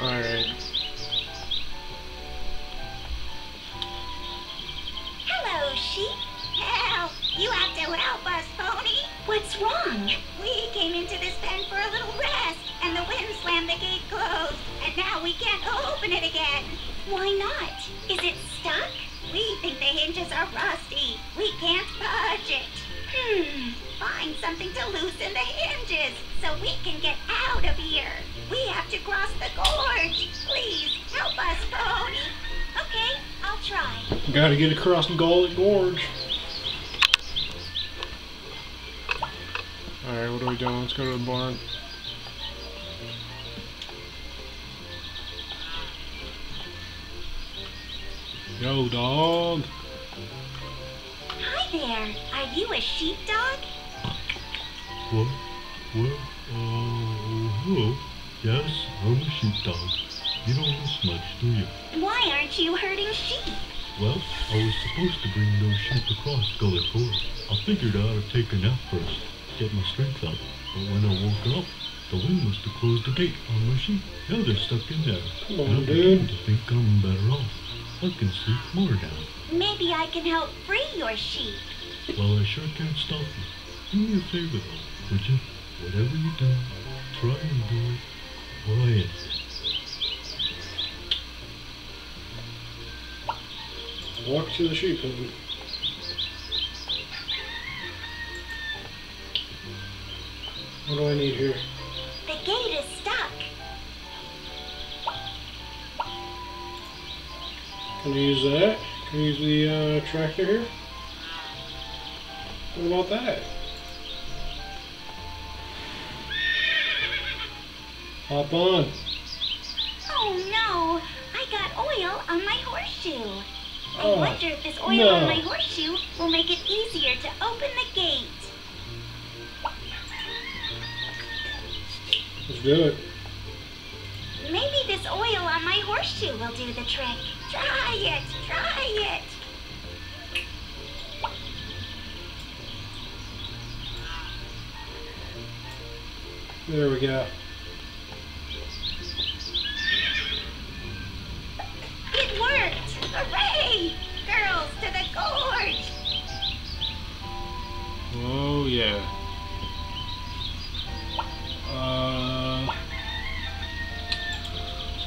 Alright. Hello, sheep. Help! You have to help us, Pony. What's wrong? We came into this pen for a little rest, and the wind slammed the gate closed, and now we can't open it again. Why not? Is it stuck? We think the hinges are rusty. We can't budge it. Hmm. Find something to loosen the hinges so we can get out of here. We have to cross the gorge. Gotta get across the Gullet Gorge. Alright, what are we doing? Let's go to the barn. Yo, dog. Hi there. Are you a sheepdog? What? What? Uh, hello. Yes, I'm a sheepdog. You don't miss much, do you? Why aren't you herding sheep? Well, I was supposed to bring those sheep across Gullet Gorge. I figured I ought to take a nap first, get my strength up. But when I woke up, the wind must have closed the gate on my sheep. Now they're stuck in there. Come on, and I'm beginning dude. to think I'm better off. I can sleep more now. Maybe I can help free your sheep. Well, I sure can't stop you. Do me a favor, though, would you? Whatever you do, try and do it quietly. Walk to the sheep pen. What do I need here? The gate is stuck. Can I use that? Can I use the uh, tractor here? What about that? Hop on. Oh no! I got oil on my horseshoe. I Oh, wonder if this oil no. on my horseshoe will make it easier to open the gate. Let's do it. Maybe this oil on my horseshoe will do the trick. Try it. Try it. There we go.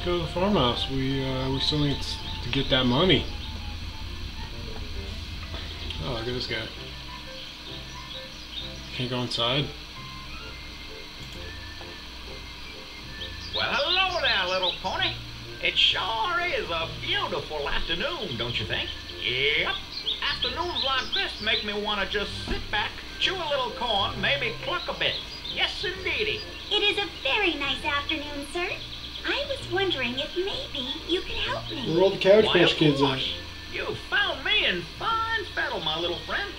Let's go to the farmhouse. We uh, we still need to get that money. Oh, look at this guy. Can't go inside. Well, hello there, little pony. It sure is a beautiful afternoon, don't you think? Yep. Afternoons like this make me want to just sit back, chew a little corn, maybe cluck a bit. Yes, indeedy. It is a very nice afternoon, sir. I was wondering if maybe you could help me. Where all the Couch Why, Crush of kids at? You found me in fine fettle, my little friend.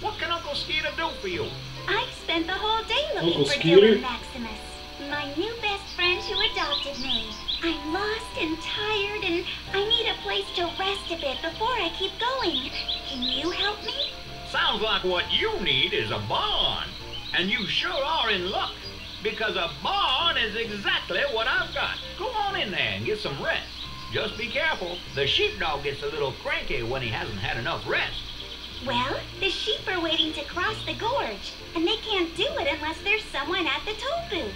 What can Uncle Skeeter do for you? I spent the whole day looking Uncle for Skeeter? Dylan Maximus, my new best friend who adopted me. I'm lost and tired, and I need a place to rest a bit before I keep going. Can you help me? Sounds like what you need is a barn. And you sure are in luck. Because a barn is exactly what I've got. Go on in there and get some rest. Just be careful. The sheepdog gets a little cranky when he hasn't had enough rest. Well, the sheep are waiting to cross the gorge, and they can't do it unless there's someone at the toll booth.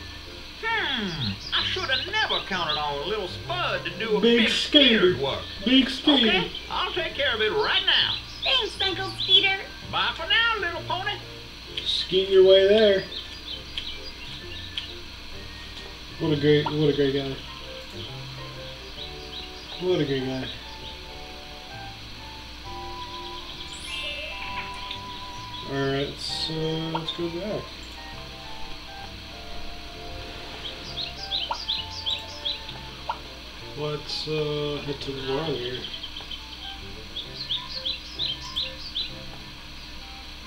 Hmm. I should have never counted on a little Spud to do a Big big, Skeeter. Work. Big Steve. Okay, I'll take care of it right now. Thanks, Uncle Skeeter. Bye for now, little pony. Skeet your way there. What a great, what a great guy. What a great guy. Alright, so let's go back. Let's uh, head to the barn here.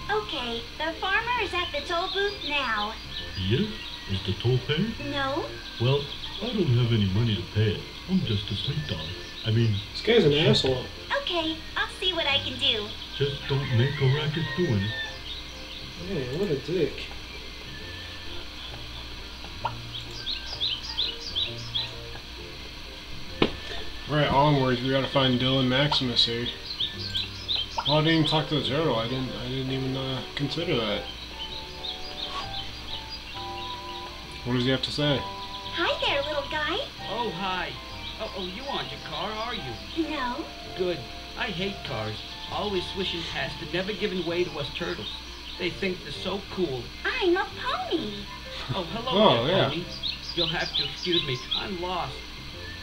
Okay, the farmer is at the toll booth now. Yes? Is the toll paid? No? Well, I don't have any money to pay it. I'm just a street dog. I mean, This guy's an asshole. Okay, I'll see what I can do. just don't make a racket doing it. Man, what a dick. Alright, onwards. We gotta find Dylan Maximus here. Oh, I didn't even talk to the turtle. I didn't. I didn't even uh, consider that. What does he have to say? Hi there, little guy. Oh, hi. Oh, oh, you aren't your car, are you? No. Good. I hate cars. Always swishing past and never giving way to us turtles. They think they're so cool. I'm a pony. Oh, hello Oh, there, yeah. pony. You'll have to excuse me. I'm lost.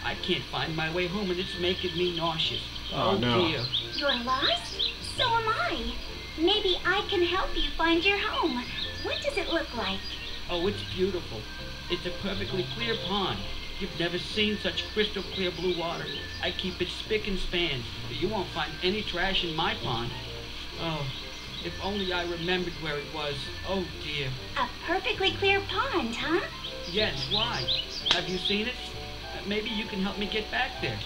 I can't find my way home and it's making me nauseous. Oh, oh no. dear. You're lost? So am I. Maybe I can help you find your home. What does it look like? Oh, it's beautiful. It's a perfectly clear pond. You've never seen such crystal clear blue water. I keep it spick and span. but You won't find any trash in my pond. Oh, if only I remembered where it was. Oh dear. A perfectly clear pond, huh? Yes, why? Have you seen it? Uh, maybe you can help me get back there.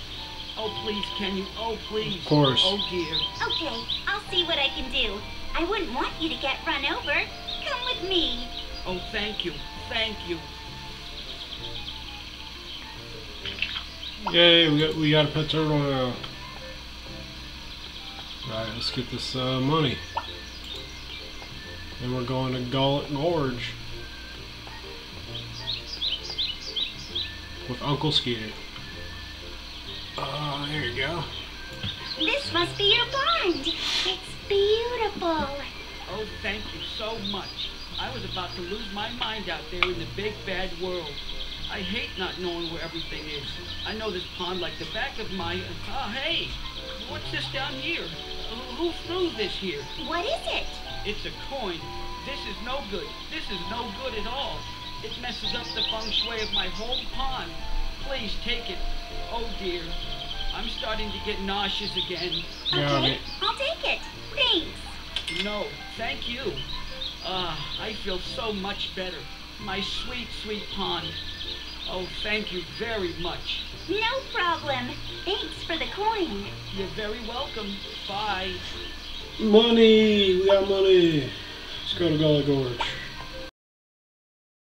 Oh, please, can you? Oh, please. Of course. Oh, dear. Okay, I'll see what I can do. I wouldn't want you to get run over. Come with me. Oh, thank you. Thank you. Yay! We got we got a pet turtle now. Alright, let's get this uh, money. And we're going to Gullet Gorge with Uncle Skeeter. Uh, there you go. This must be your pond. It's beautiful. Oh, thank you so much. I was about to lose my mind out there in the big bad world. I hate not knowing where everything is. I know this pond like the back of my. Ah, hey! What's this down here? Who, who threw this here? What is it? It's a coin. This is no good. This is no good at all. It messes up the feng shui of my whole pond. Please take it. Oh dear. I'm starting to get nauseous again. Okay, I'll take it. Thanks. No, thank you. Ah, I feel so much better. My sweet, sweet pond. Oh, thank you very much. No problem. Thanks for the coin. You're very welcome. Bye. Money! We got money! Let's go to Gullet Gorge.